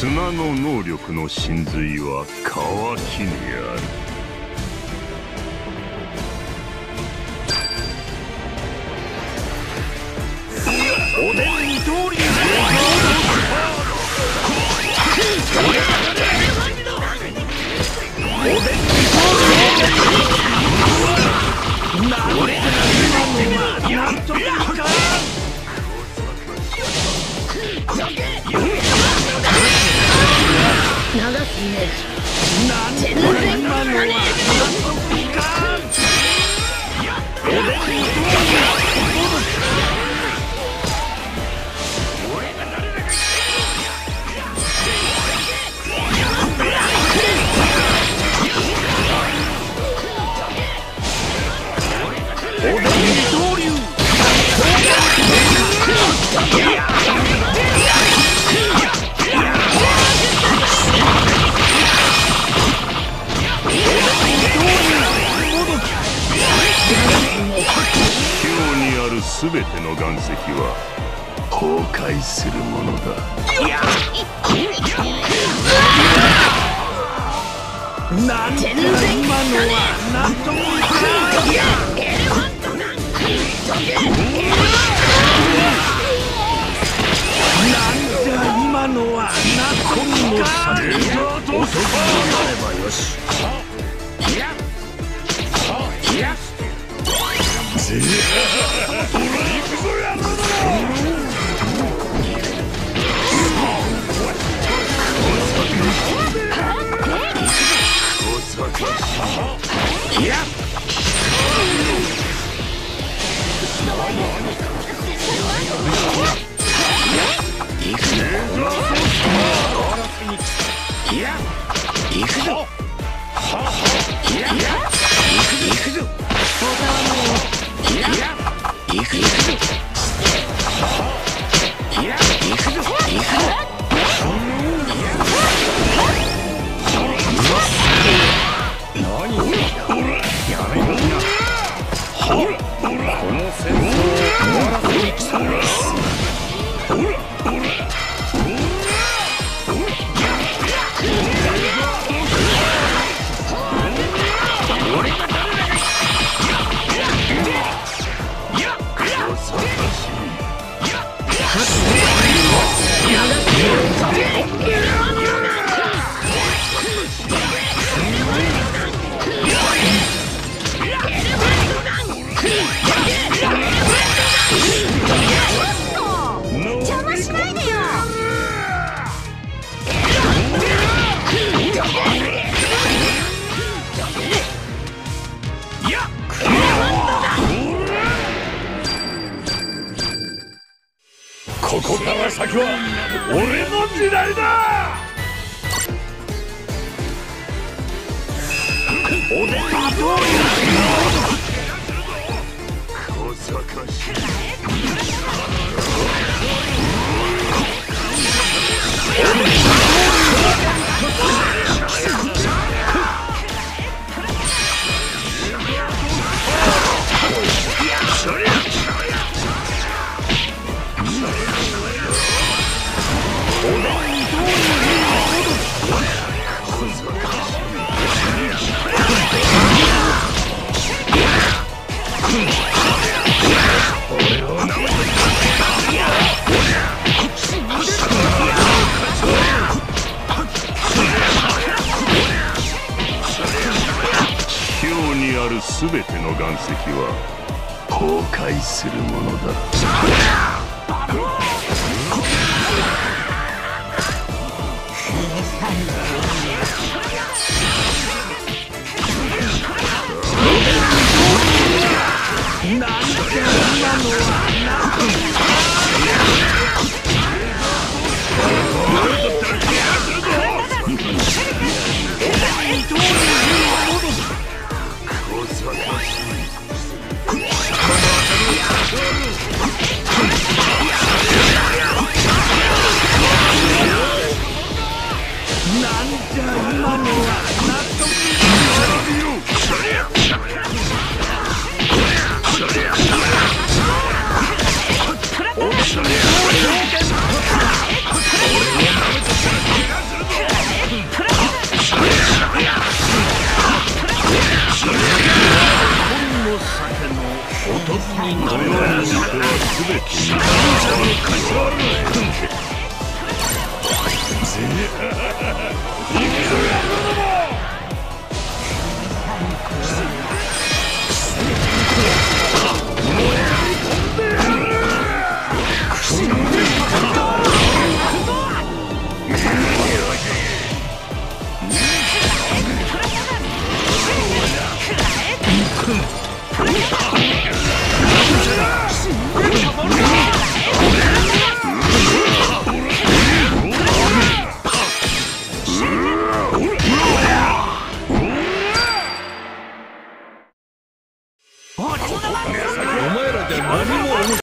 砂の能力の真髄は乾きにある。ージなんと今のはなんというか今日にある全ての岩石は崩壊するものだ。なんて今のはなんというかなんじゃ今のはなんというか遅くなればよし邪魔しないでよここから先は俺の時代だ！おでん二刀流小賢し全ての岩石は崩壊するものだ。なんじゃ今のは。今のは納得いかお得ならな勝ちお前らじゃ何も